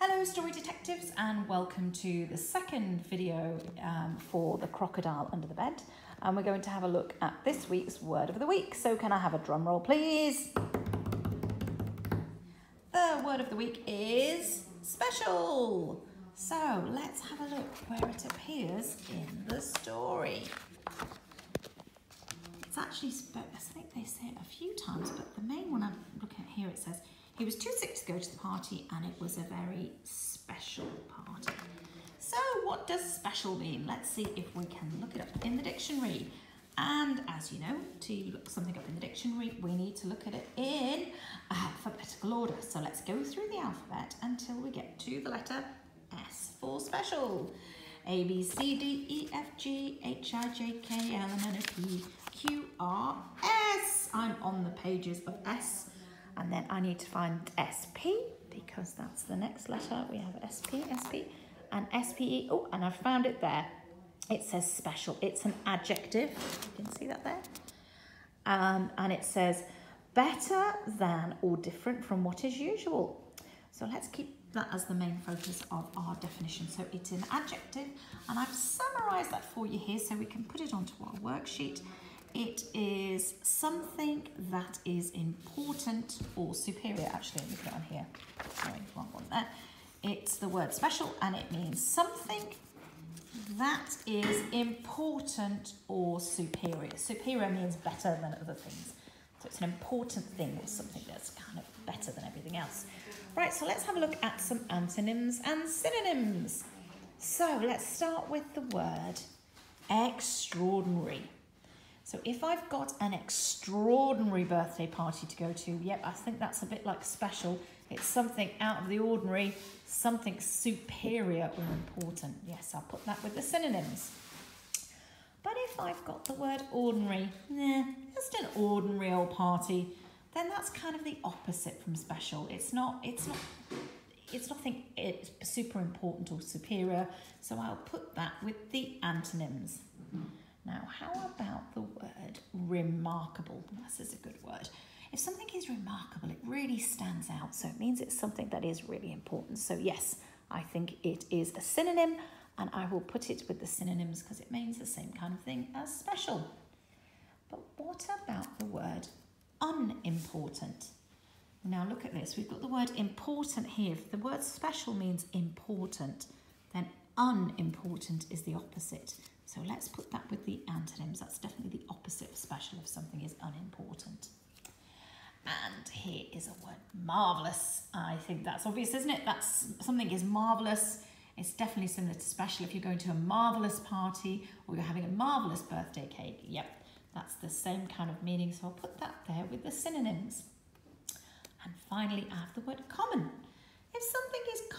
Hello Story Detectives and welcome to the second video um, for the crocodile under the bed and we're going to have a look at this week's word of the week. So can I have a drum roll please? The word of the week is special. So let's have a look where it appears in the story. It's actually, I think they say it a few times, but the main one I'm looking at here, it says, he was too sick to go to the party and it was a very special party. So what does special mean? Let's see if we can look it up in the dictionary. And as you know, to look something up in the dictionary, we need to look at it in alphabetical order. So let's go through the alphabet until we get to the letter S for special. A, B, C, D, E, F, G, H, I, J, K, L, M, N, O, P, Q, R, S. I'm on the pages of S and then I need to find SP because that's the next letter. We have SP, SP, and SPE. Oh, and I found it there. It says special. It's an adjective. You can see that there. Um, and it says better than or different from what is usual. So let's keep that as the main focus of our definition. So it's an adjective, and I've summarised that for you here so we can put it onto our worksheet. It is something that is important or superior. Actually, let me put it on here. Sorry, wrong one there. It's the word special and it means something that is important or superior. Superior means better than other things. So it's an important thing or something that's kind of better than everything else. Right, so let's have a look at some antonyms and synonyms. So let's start with the word extraordinary. So if I've got an extraordinary birthday party to go to, yep, I think that's a bit like special. It's something out of the ordinary, something superior or important. Yes, I'll put that with the synonyms. But if I've got the word ordinary, nah, just an ordinary old party, then that's kind of the opposite from special. It's not, it's not, it's nothing it's super important or superior. So I'll put that with the antonyms. Now, how about the word remarkable? This is a good word. If something is remarkable, it really stands out. So it means it's something that is really important. So yes, I think it is a synonym and I will put it with the synonyms because it means the same kind of thing as special. But what about the word unimportant? Now look at this. We've got the word important here. If the word special means important, then unimportant is the opposite. So let's put that with the antonyms. That's definitely the opposite of special if something is unimportant. And here is a word, marvellous. I think that's obvious, isn't it? That's something is marvellous. It's definitely similar to special if you're going to a marvellous party or you're having a marvellous birthday cake. Yep, that's the same kind of meaning. So I'll put that there with the synonyms. And finally, I have the word common.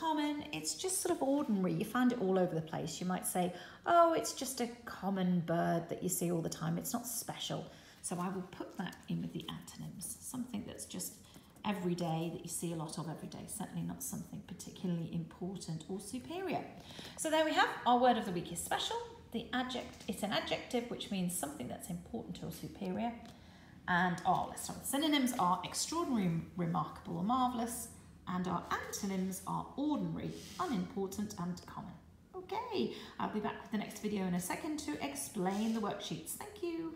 Common, it's just sort of ordinary. You find it all over the place. You might say, oh, it's just a common bird that you see all the time. It's not special. So I will put that in with the antonyms. Something that's just every day that you see a lot of every day. Certainly not something particularly important or superior. So there we have our word of the week is special. The adject, it's an adjective which means something that's important or superior. And our, let's start synonyms are extraordinary, remarkable or marvellous, and our antonyms are ordinary, unimportant and common. Okay, I'll be back with the next video in a second to explain the worksheets. Thank you.